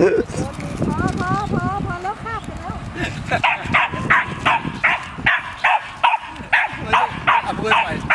พอพอพอพอแล้วข้าบไปแล้วเอาเพื่อนไป